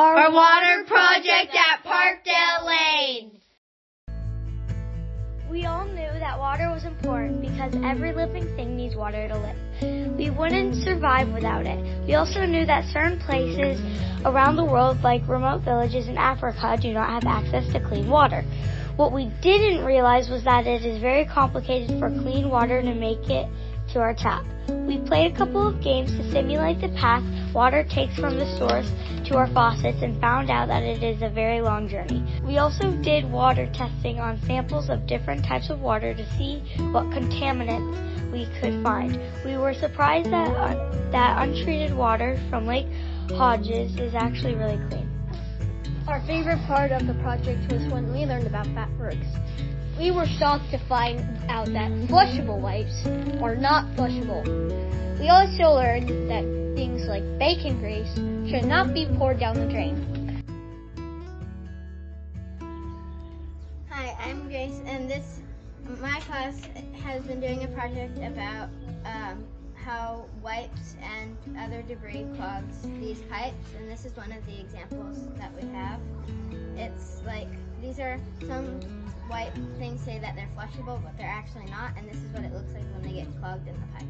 Our, water project at Park Dale Lane. We all knew that water was important because every living thing needs water to live. We wouldn't survive without it. We also knew that certain places around the world, like remote villages in Africa, do not have access to clean water. What we didn't realize was that it is very complicated for clean water to make it to our tap. We played a couple of games to simulate the path water takes from the source to our faucets and found out that it is a very long journey. We also did water testing on samples of different types of water to see what contaminants we could find. We were surprised that, uh, that untreated water from Lake Hodges is actually really clean. Our favorite part of the project was when we learned about fatbergs. We were shocked to find out that flushable wipes are not flushable. We also learned that things like bacon grease should not be poured down the drain. Hi, I'm Grace, and this my class has been doing a project about um, how wipes and other debris clogs these pipes, and this is one of the examples that we have. It's like these are some white things say that they're flushable, but they're actually not, and this is what it looks like when they get clogged in the pipe.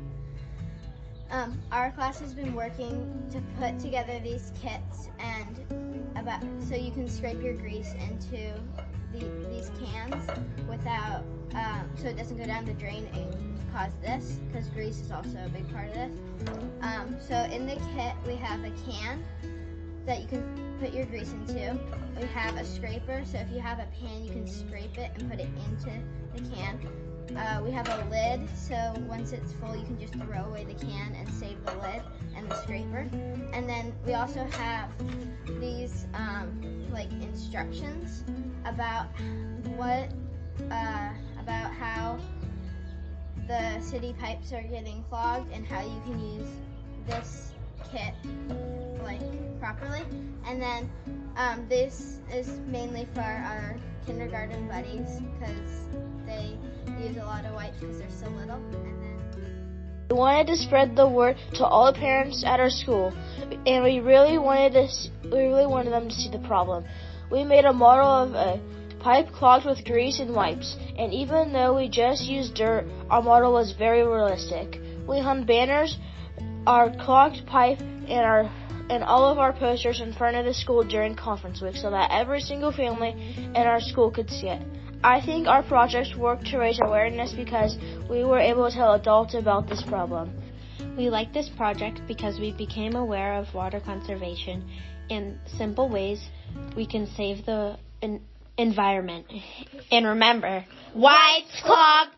Um, our class has been working to put together these kits and about so you can scrape your grease into the, these cans without um, so it doesn't go down the drain and cause this because grease is also a big part of this. Um, so in the kit we have a can that you can put your grease into. We have a scraper, so if you have a pan, you can scrape it and put it into the can. Uh, we have a lid, so once it's full, you can just throw away the can and save the lid and the scraper. And then we also have these um, like instructions about what uh, about how the city pipes are getting clogged and how you can use this kit properly. And then um, this is mainly for our kindergarten buddies because they use a lot of wipes because they're so little. And then we wanted to spread the word to all the parents at our school, and we really wanted to we really wanted them to see the problem. We made a model of a pipe clogged with grease and wipes, and even though we just used dirt, our model was very realistic. We hung banners, our clogged pipe, and our and all of our posters in front of the school during conference week so that every single family in our school could see it. I think our projects worked to raise awareness because we were able to tell adults about this problem. We like this project because we became aware of water conservation in simple ways we can save the environment. And remember, whites clog!